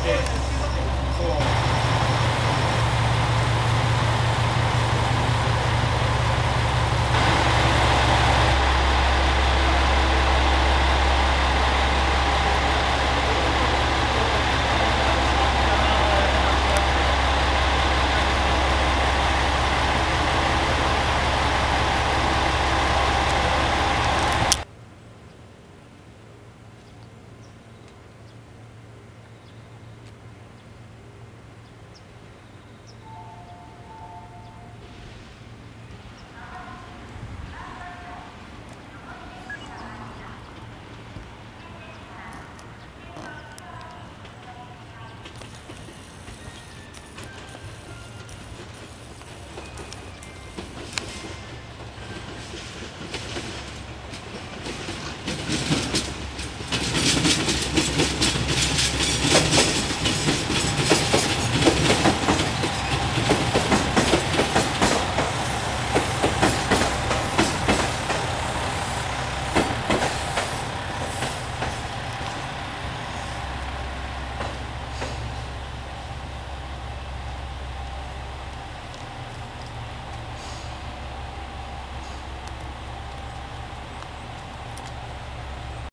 second.